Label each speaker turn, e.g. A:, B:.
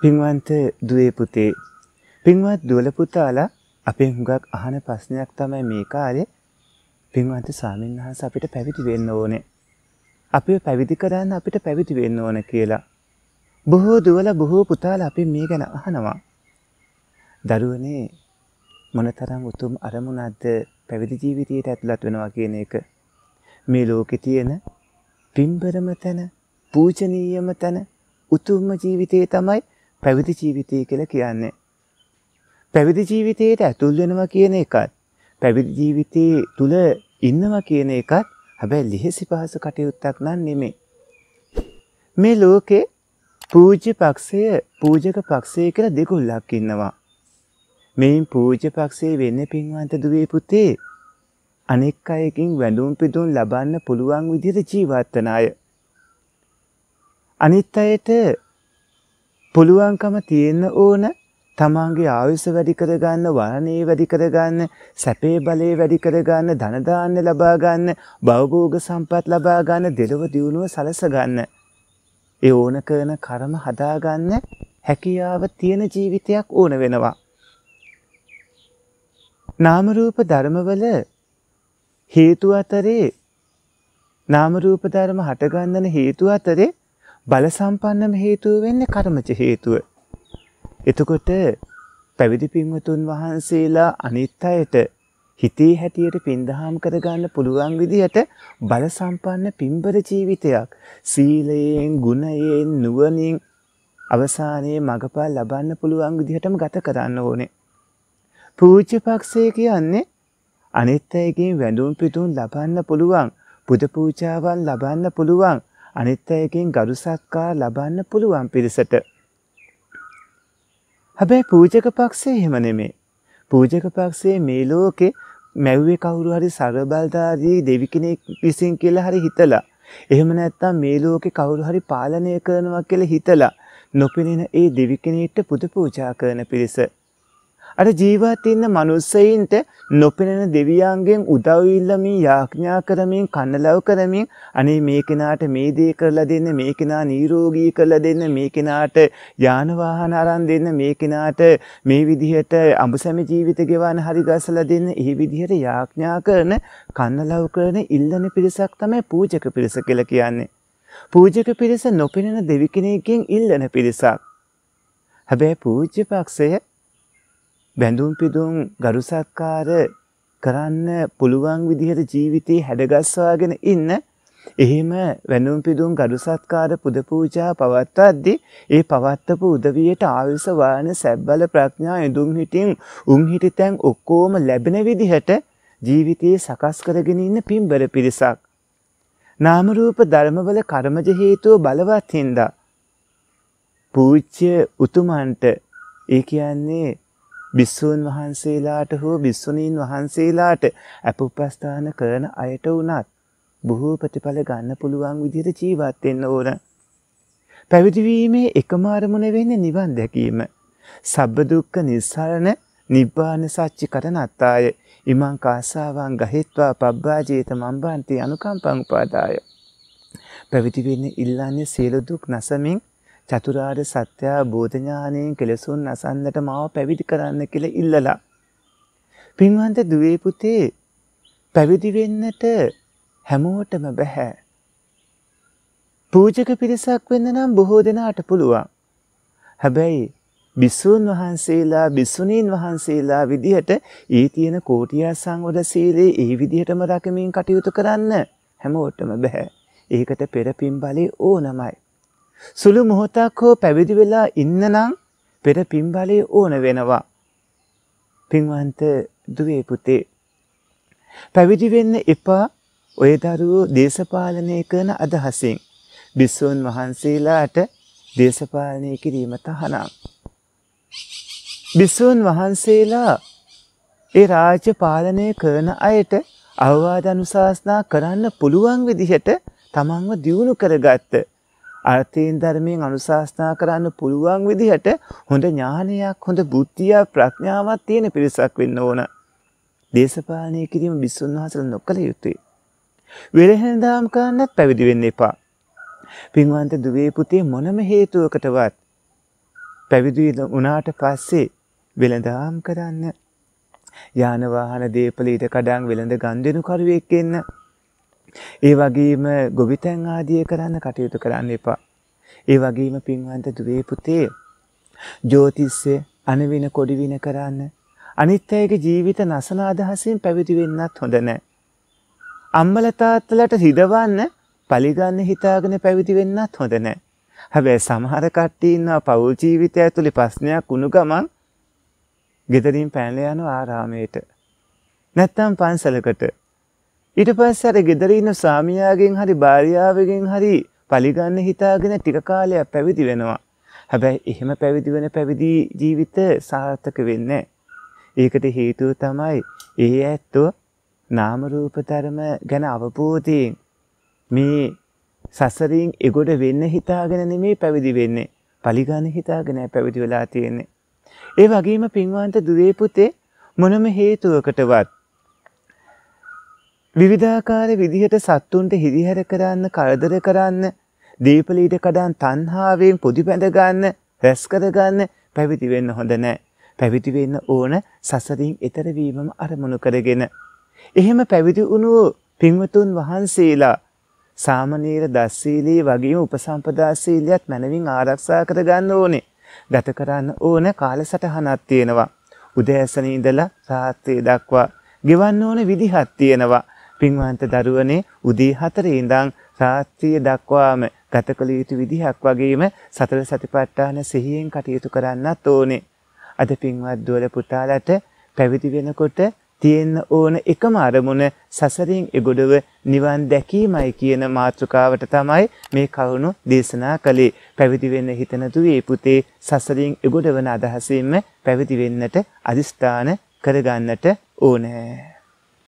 A: පින්වන්ත දුවේ පුතේ පින්වත් දුවල පුතාලා අපෙන් හුඟක් අහන ප්‍රශ්නයක් තමයි මේ කාලේ පින්වන්ත ස්වාමීන් වහන්සේ අපිට පැවිදි වෙන්න ඕනේ. අපිව පැවිදි කරන්න අපිට පැවිදි වෙන්න ඕන කියලා. බොහෝ දුවල බොහෝ පුතාලා අපි මේ ගැන අහනවා. දරුවනේ මොනතරම් උතුම් අරමුණක්ද පැවිදි ජීවිතයට ඇතුළත් වෙනවා කියන එක. මේ ලෝකේ තියෙන පින්බරම තැන, පූජනීයම තැන, උතුම්ම ජීවිතේ තමයි පැවිදි ජීවිතය කියලා කියන්නේ. පැවිදි ජීවිතයට ඇතුල් වෙනවා කියන එකත් පැවිදි ජීවිතයේ තුල ඉන්නවා කියන එකත් හැබැයි ලිහිසි පහසු කටයුත්තක් නන් නෙමෙයි. මේ ලෝකේ පූජ්‍ය පක්ෂය පූජක පක්ෂය කියලා දෙගොල්ලක් ඉන්නවා. මෙයින් පූජ්‍ය පක්ෂයේ වෙන්නේ පින්වන්ත දුවේ පුතේ අනෙක් අයකින් වැඳුම් පිදුම් ලබන්න පුළුවන් විදිහට ජීවත් වන අය. අනිත් අයට පුළුවන්කම තියෙන්න ඕන තමන්ගේ ආයුෂ වැඩි කරගන්න, වර්ණේ වැඩි කරගන්න, සැපේ බලේ වැඩි කරගන්න, ධන දාන්න ලබා ගන්න, භවභෝග සම්පත් ලබා ගන්න, දෙලොව දියුණුව සලස ගන්න. ඒ ඕන කරන කර්ම හදාගන්න හැකියාව තියෙන ජීවිතයක් ඕන වෙනවා. නාම රූප ධර්මවල හේතු අතරේ නාම රූප ධර්ම හටගන්නන හේතු අතරේ බල සම්පන්නම හේතුව වෙන්නේ කර්මජ හේතුව. එතකොට පැවිදි පින්වතුන් වහන්සේලා අනිත් අයට හිතේ හැටියට පින්දහම් කරගන්න පුළුවන් විදිහට බල සම්පන්න පින්බර ජීවිතයක් සීලයෙන් ගුණයෙන් නුවණින් අවසානයේ මගපල් ලබන්න පුළුවන් විදිහටම ගත කරන්න ඕනේ. පූජ්‍ය පක්ෂය කියන්නේ අනිත් අයගෙන් වැඳුම් පිටුම් ලබන්න පුළුවන් පුද පූජාවන් ලබන්න පුළුවන් අනිත් අයගෙන් ගරු සත්කාර ලබන්න පුළුවන් පිරිසට. හැබැයි පූජක පක්ෂේ එහෙම නෙමෙයි. පූජක පක්ෂයේ මේ ලෝකේ මැව්වේ කවුරු හරි ਸਰබල්දාදී දෙවි කෙනෙක් විසින් කියලා හරි හිතලා එහෙම නැත්නම් මේ ලෝකේ කවුරු හරි පාලනය කරනවා කියලා හිතලා නොපෙනෙන ඒ දෙවි කෙනෙක්ට පුද පූජා කරන පිරිස. අර ජීවත් ඉන්න මිනිස්සෙයින්ට නොපෙනෙන දෙවියන්ගෙන් උදව් ඉල්ලමින් යාඥා කරමින් කන්නලව් කරමින් අනේ මේ කෙනාට මේ දේ කරලා දෙන්න මේ කෙනා නිරෝගී කරලා දෙන්න මේ කෙනාට යාන වාහන අරන් දෙන්න මේ කෙනාට මේ විදිහට අඹසැමි ජීවිත ගෙවන්න හරි ගසලා දෙන්න ඒ විදිහට යාඥා කරන කන්නලව් කරන ඉල්ලන පිරිසක් තමයි පූජක පිරිස කියලා කියන්නේ. පූජක පිරිස නොපෙනෙන දෙවි කෙනෙක්ගෙන් ඉල්ලන පිරිසක්. හැබැයි පූජ්‍ය පක්ෂය බැඳුම් පිදුම් ගරු සත්කාර කරන්න පුළුවන් විදිහට ජීවිතේ හැඩගස්වාගෙන ඉන්න. එහෙම වැඳුම් පිදුම් ගරු සත්කාර පුද පූජා පවත්වද්දී ඒ පවත්වපු උදවියට ආයුෂ වාන සැබ්බල ප්‍රඥා ඉදුම් හිටින් උන් හිටිතැන් ඔක්කොම ලැබෙන විදිහට ජීවිතේ සකස් කරගෙන ඉන්න පින්බර පිරිසක්. නාම රූප ධර්මවල කර්මජ හේතුව බලවත් හින්දා පූජ්‍ය උතුමන්ට ඒ කියන්නේ බිස්සුන් වහන්සේලාට හෝ බිස්සුණීන් වහන්සේලාට අපුපස්ථාන කරන අයට වුණත් බොහෝ ප්‍රතිඵල ගන්න පුළුවන් විදිහට ජීවත් වෙන්න ඕන. පැවිදි වීමේ එකම අරමුණ වෙන්නේ නිවන් දැකීම. සබ්බ දුක්ඛ නිස්සාරණ නිබ්බාන සච්චි කරණත්තාය ඉමං කාසාවං ගහෙත්වා පබ්බාජේත මම්බන්ති අනුකම්පං උපාදාය. පැවිදි වෙන්නේ ඉල්ලන්නේ සියලු දුක් නැසමින් චතුරාර්ය සත්‍ය බෝධ ඥානයෙන් කෙලසුන් අසන්නට මාව පැවිදි කරන්න කියලා ඉල්ලලා. පින්වන්ත දුවේ පුතේ පැවිදි වෙන්නට හැමෝටම බෑ. පූජක පිරිසක් වෙන්න නම් බොහෝ දෙනාට පුළුවන්. හැබැයි බිස්සුන් වහන්සේලා බිස්සුණීන් වහන්සේලා විදිහට ඒ තියෙන කෝටියා සංවර සීලේ ඒ විදිහටම රකමින් කටයුතු කරන්න හැමෝටම බෑ. ඒකට පෙර පින් බලේ ඕනමයි. සුළු මොහොතක් හෝ පැවිදි වෙලා ඉන්න නම් පෙර පින්බලය ඕන වෙනවා. පින්වන්ත දුවේ පුතේ. පැවිදි වෙන්න එපා ඔය දරුවෝ දේශපාලනය කරන අදහසින්. බිස්සුන් වහන්සේලාට දේශපාලනය කිරීම තහනම්. බිස්සුන් වහන්සේලා ඒ රාජ්‍ය පාලනය කරන අයට අවවාද අනුශාසනා කරන්න පුළුවන් විදිහට තමන්ව දියුණු කරගත්ත අර්ථයෙන් ධර්මයෙන් අනුශාසනා කරන්න පුළුවන් විදිහට හොඳ ඥානයක් හොඳ බුද්ධියක් ප්‍රඥාවක් තියෙන පිරිසක් වෙන්න ඕන. දේශපාලනය කිරීම බිස්සුන් වහන්සේලා නොකළ යුතුයි. වෙරහෙන දාම් කරන්නත් පැවිදි වෙන්න එපා. පින්වන්ත දුවේ පුතේ මොනම හේතුවකටවත් පැවිදි වුණාට පස්සේ වෙළඳාම් කරන්න යාන වාහන දීපල ඊට කඩන් වෙළඳ ගන්දෙනු කරුවෙක් වෙන්න ඒ වගේම ගොවිතැන් ආදිය කරන්න කටයුතු කරන්න එපා ඒ වගේම පින්වන්ත දුවේ පුතේ ජෝතිෂ්‍ය අනවින කොඩිවින කරන්න අනිත් අයගේ ජීවිත නසන අදහසින් පැවිදි වෙන්නත් හොඳ නැහැ. අම්මල තාත්තලට හිදවන්න පලිගන්න හිතාගෙන පැවිදි වෙන්නත් හොඳ නැහැ. හැබැයි සමහර කට්ටිය ඉන්නවා පෞල් ජීවිතය ඇතුලේ ප්‍රශ්නයක් වුණු ගමන් ගෙදරින් පැනලා යනවා ආරාමයට. නැත්තම් පන්සලකට. ඊට පස්සේ අර ගෙදර ඉන්න ස්වාමියාගෙන් හරි භාර්යාවගෙන් හරි පලිගන්න හිතාගෙන ටික කාලයක් පැවිදි වෙනවා. හැබැයි එහෙම පැවිදි වෙන පැවිදි ජීවිත සාර්ථක වෙන්නේ ඒකට හේතුව තමයි ඒ ඇත්තෝ නාම රූප ධර්ම ගැන අවබෝධයෙන් මේ සසරින් එගොඩ වෙන්න හිතාගෙන නෙමෙයි පැවිදි වෙන්නේ. පලිගන්න හිතාගෙන පැවිදි වෙලා තියෙන්නේ. ඒ වගේම පින්වන්ත දුවේ පුතේ මොනම හේතුවකටවත් විවිධාකාර විදිහට සත්තුන්ට හිරිහැර කරන්න, කරදර කරන්න, දීපලීට කඩන් තණ්හාවෙන් පොදි බැඳ ගන්න, රැස් කර ගන්න පැවිදි වෙන්න හොඳ නැහැ. පැවිදි වෙන්න ඕන සසරින් එතර වීමම අරමුණු කරගෙන. එහෙම පැවිදි වුණු පින්වතුන් වහන්සේලා සාමනීර දස්සීලී වගේම උපසම්පදා සීලියත් මනවින් ආරක්ෂා කරගන්න ඕනේ. ගත කරන්න ඕන කාලසටහනක් තියෙනවා. උදෑසන ඉඳලා රාත්‍රිය දක්වා ගෙවන්න ඕන විදිහක් තියෙනවා. පින්වන්ත දරුවනේ උදේ 4 ඉඳන් රාත්‍රිය දක්වාම ගත කළ යුතු විදිහක් වගේම සතර සතිපට්ඨාන සිහියෙන් කටයුතු කරන්නත් ඕනේ. අද පින්වත් දුවල පුතාලට පැවිදි වෙනකොට තියෙන්න ඕන එකම අරමුණ සසරින් එගොඩව නිවන් දැකීමයි කියන මාතෘකාවට තමයි මේ කරුණු දේශනා කළේ. පැවිදි වෙන්න හිතන දුවේ පුතේ සසරින් එගොඩවන අදහසින්ම පැවිදි වෙන්නට අදිස්ථාන කරගන්නට ඕනේ.